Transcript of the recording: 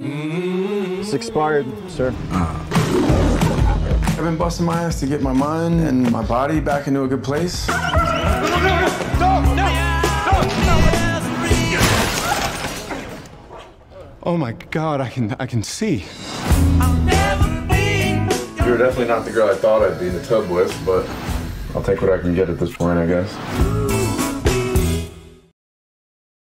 It's expired, sir. I've been busting my ass to get my mind and my body back into a good place. Oh my God, I can I can see. You're definitely not the girl I thought I'd be in the tub with, but I'll take what I can get at this point, I guess.